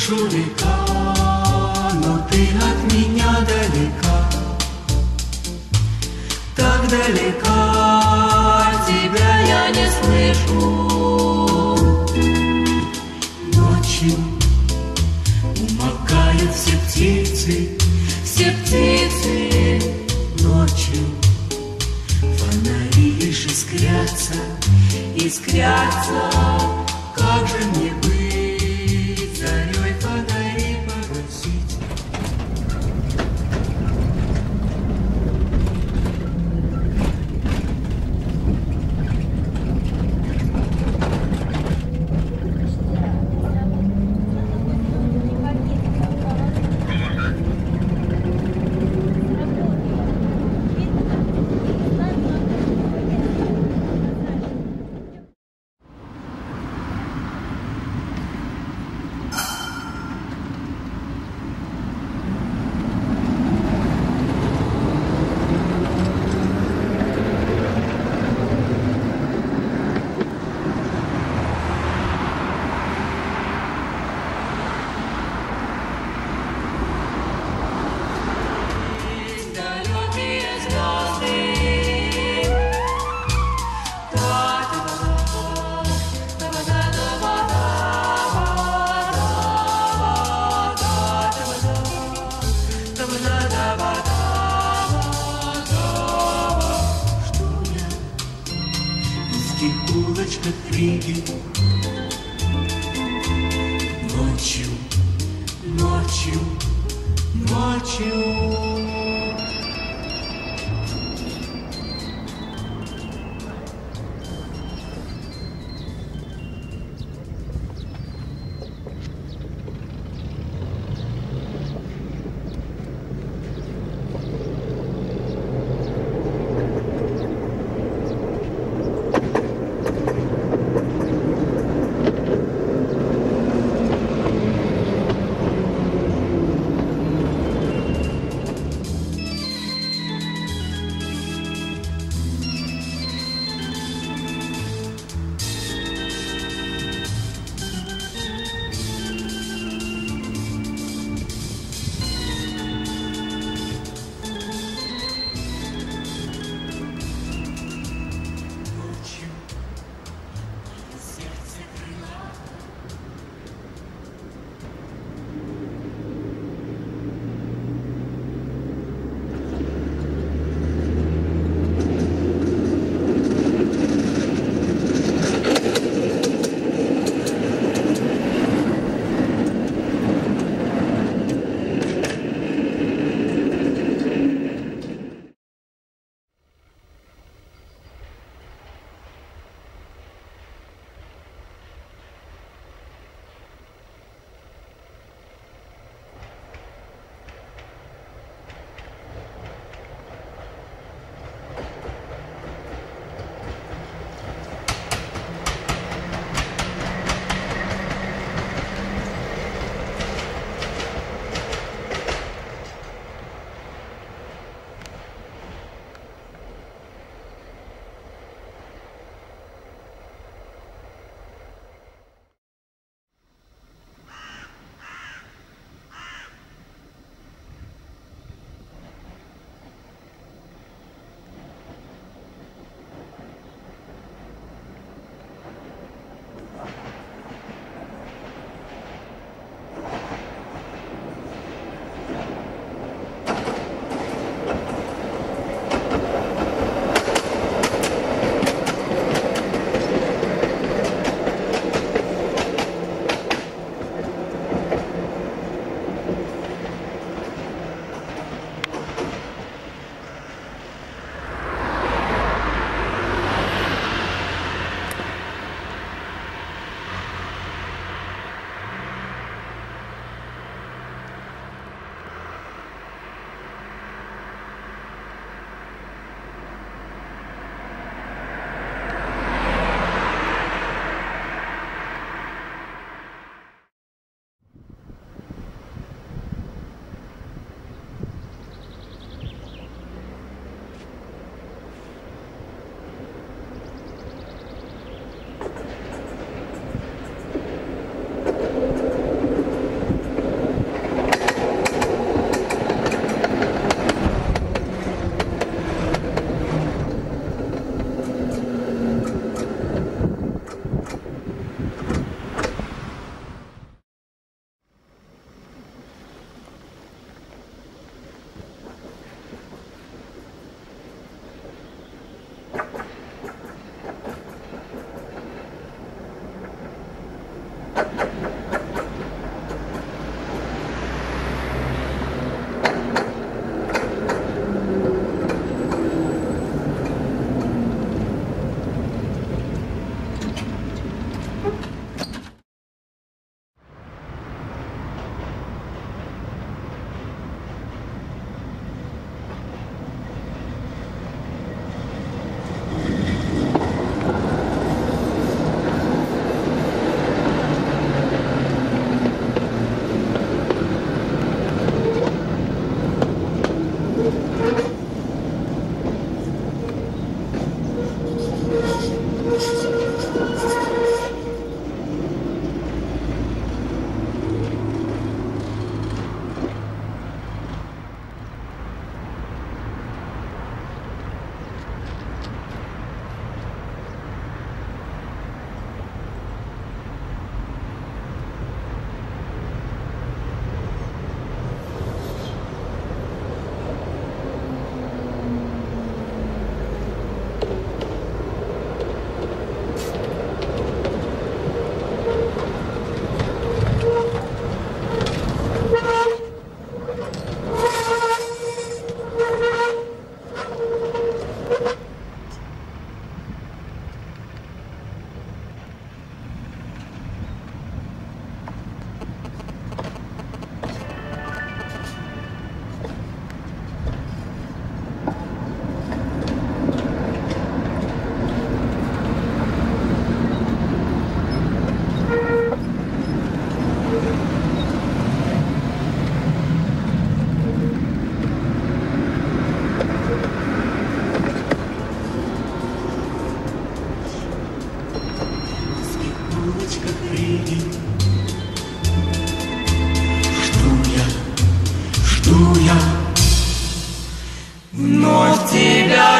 Слышу века, но ты от меня далека. Так далека тебя я не слышу. Ночью умолкают все птицы Все птицы. Ночью Фонари лишь искрятся, искрятся. Как же мне узких улочках Риги Ночью, ночью, ночью вновь тебя